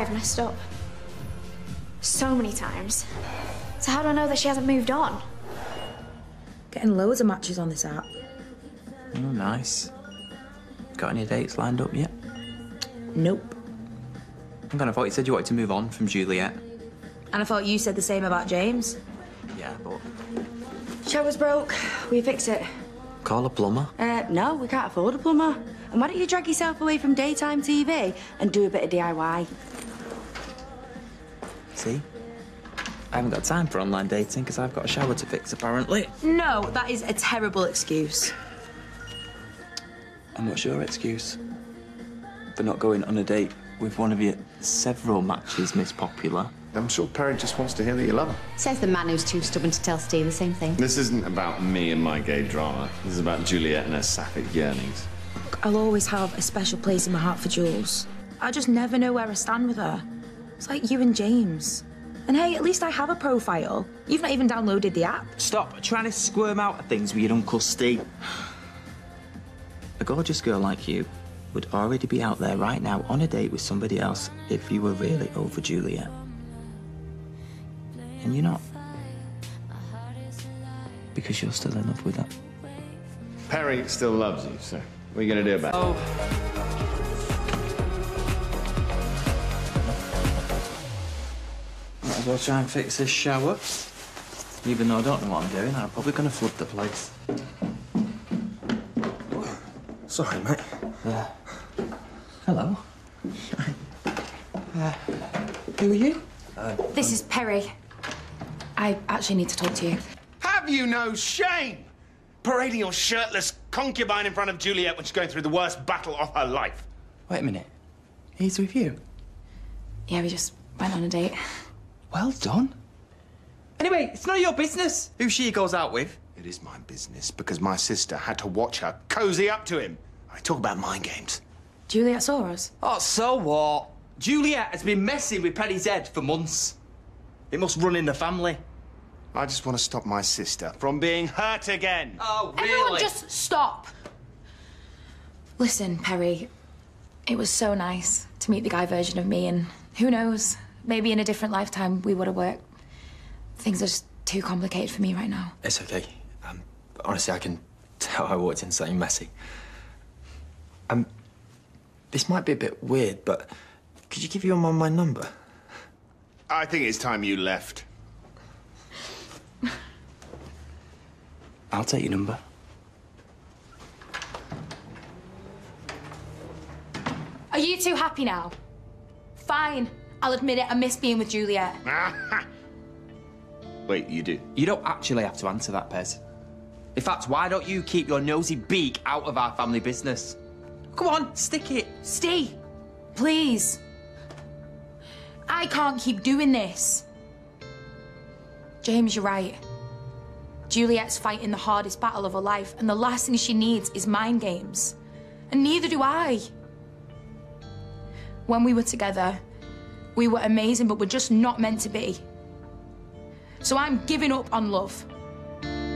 I've messed up. So many times. So how do I know that she hasn't moved on? Getting loads of matches on this app. Oh, nice. Got any dates lined up yet? Nope. Hang on, I thought you said you wanted to move on from Juliet. And I thought you said the same about James. Yeah, but Shower's broke. We fix it. call a plumber. Uh, no, we can't afford a plumber. And why don't you drag yourself away from daytime TV and do a bit of DIY? See? I haven't got time for online dating because I've got a shower to fix, apparently. No, that is a terrible excuse. And what's your excuse? For not going on a date with one of your several matches, Miss Popular. I'm sure Perry just wants to hear that you love her. Says the man who's too stubborn to tell Steve the same thing. This isn't about me and my gay drama. This is about Juliet and her sapphic yearnings. I'll always have a special place in my heart for Jules. I just never know where I stand with her. It's like you and James. And hey, at least I have a profile. You've not even downloaded the app. Stop trying to squirm out of things with your Uncle Steve. A gorgeous girl like you would already be out there right now on a date with somebody else if you were really over Juliet. And you're not. Because you're still in love with her. Perry still loves you, so what are you going to do about it? Might well try and fix this shower. Even though I don't know what I'm doing, I'm probably going to flood the place. Sorry, mate. Uh, hello. Uh, who are you? This is Perry. I actually need to talk to you. Have you no shame? Parading your shirtless concubine in front of Juliet when she's going through the worst battle of her life. Wait a minute. He's with you? Yeah, we just went on a date. Well done. Anyway, it's none of your business who she goes out with. It is my business because my sister had to watch her cozy up to him. I talk about mind games. Juliet saw us. Oh, so what? Juliet has been messing with Penny's head for months. It must run in the family. I just want to stop my sister from being hurt again. Oh, really? Everyone just stop. Listen, Perry, it was so nice to meet the guy version of me, and who knows, maybe in a different lifetime we would have worked. Things are just too complicated for me right now. It's okay. Um, honestly, I can tell I walked in something messy. Um, this might be a bit weird, but could you give your mum my number? I think it's time you left. I'll take your number. Are you two happy now? Fine. I'll admit it, I miss being with Juliet. Wait, you do? You don't actually have to answer that, Pez. In fact, why don't you keep your nosy beak out of our family business? Come on, stick it. Steve, please. I can't keep doing this. James, you're right. Juliet's fighting the hardest battle of her life, and the last thing she needs is mind games. And neither do I. When we were together, we were amazing, but we're just not meant to be. So I'm giving up on love.